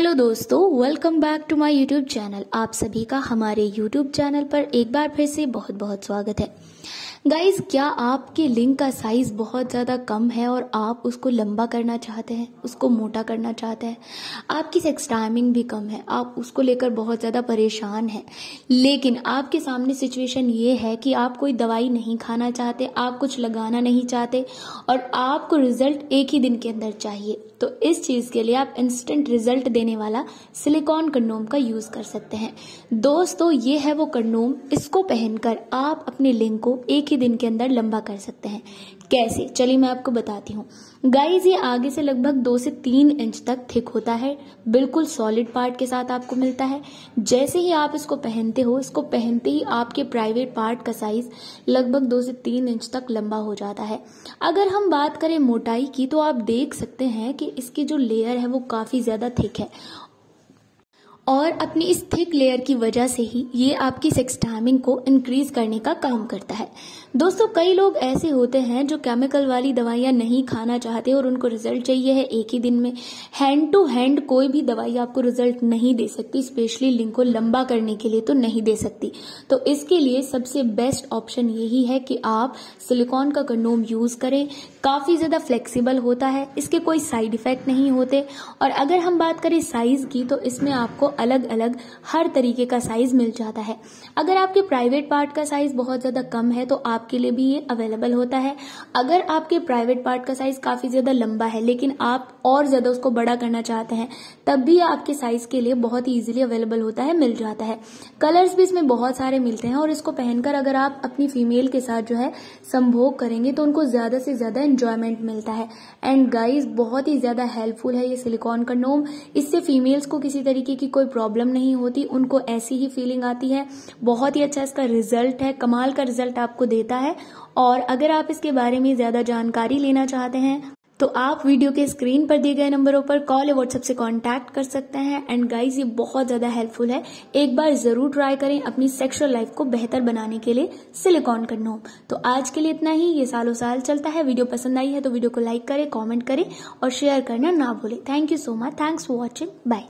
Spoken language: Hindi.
हेलो दोस्तों welcome back to my YouTube channel आप सभी का हमारे यूट्यूब चैनल पर एक बार फिर से बहुत बहुत स्वागत है। गाइज़ क्या आपके लिंग का साइज़ बहुत ज़्यादा कम है और आप उसको लंबा करना चाहते हैं, उसको मोटा करना चाहते हैं? आपकी सेक्स टाइमिंग भी कम है, आप उसको लेकर बहुत ज़्यादा परेशान हैं। लेकिन आपके सामने सिचुएशन ये है कि आप कोई दवाई नहीं खाना चाहते, आप कुछ लगाना नहीं चाहते और आपको रिज़ल्ट एक ही दिन के अंदर चाहिए। तो इस चीज़ के लिए आप इंस्टेंट रिज़ल्ट देने वाला सिलिकॉन कंडोम का यूज़ कर सकते हैं। दोस्तों, ये है वो कंडोम इसको पहनकर आप अपने लिंग को एक ही दिन के अंदर लंबा कर सकते हैं। कैसे? चलिए मैं आपको बताती हूँ। गाइज़ ये आगे से लगभग दो से तीन इंच तक थिक होता है। बिल्कुल सॉलिड पार्ट के साथ आपको मिलता है। जैसे ही आप इसको पहनते हो, इसको पहनते ही आपके प्राइवेट पार्ट का साइज़ लगभग दो से तीन इंच तक लंबा हो जाता है। अगर हम बात करें मोटाई की तो आप देख सकते हैं कि इसकी जो लेयर है, वो काफ़ी ज़्यादा थिक है। और अपनी इस थिक लेयर की वजह से ही ये आपकी सेक्स टाइमिंग को इंक्रीज करने का काम करता है। दोस्तों, कई लोग ऐसे होते हैं जो केमिकल वाली दवाइयाँ नहीं खाना चाहते और उनको रिज़ल्ट चाहिए है एक ही दिन में। हैंड टू हैंड कोई भी दवाई आपको रिज़ल्ट नहीं दे सकती स्पेशली लिंक को लंबा करने के लिए तो नहीं दे सकती। तो इसके लिए सबसे बेस्ट ऑप्शन यही है कि आप सिलिकॉन का कंडोम यूज़ करें। काफ़ी ज़्यादा फ्लेक्सिबल होता है, इसके कोई साइड इफ़ेक्ट नहीं होते। और अगर हम बात करें साइज़ की तो इसमें आपको अलग अलग हर तरीके का साइज़ मिल जाता है। अगर आपके प्राइवेट पार्ट का साइज़ बहुत ज़्यादा कम है तो आपके लिए भी ये अवेलेबल होता है। अगर आपके प्राइवेट पार्ट का साइज़ काफ़ी ज़्यादा लंबा है, लेकिन आप और ज़्यादा उसको बड़ा करना चाहते हैं, तब भी आपके साइज़ के लिए बहुत ही इजिली अवेलेबल होता है, मिल जाता है। कलर्स भी इसमें बहुत सारे मिलते हैं, और इसको पहनकर अगर आप अपनी फीमेल के साथ जो है संभोग करेंगे तो उनको ज़्यादा से ज़्यादा एंजॉयमेंट मिलता है। एंड गाइज़ बहुत ही ज़्यादा हेल्पफुल है ये सिलिकॉन कंडोम इससे फीमेल्स को किसी तरीके की कोई प्रॉब्लम नहीं होती, उनको ऐसी ही फीलिंग आती है। बहुत ही अच्छा इसका रिज़ल्ट है, कमाल का रिज़ल्ट आपको देता है। और अगर आप इसके बारे में ज़्यादा जानकारी लेना चाहते हैं तो आप वीडियो के स्क्रीन पर दिए गए नंबरों पर कॉल या व्हाट्सएप से कांटेक्ट कर सकते हैं। एंड गाइस ये बहुत ज़्यादा हेल्पफुल है। एक बार ज़रूर ट्राई करें अपनी सेक्सुअल लाइफ को बेहतर बनाने के लिए सिलिकॉन कंडोम तो आज के लिए इतना ही। ये सालों साल चलता है। वीडियो पसंद आई है तो वीडियो को लाइक करें कॉमेंट करें और शेयर करना ना भूलें। Thank you so much thanks for watching bye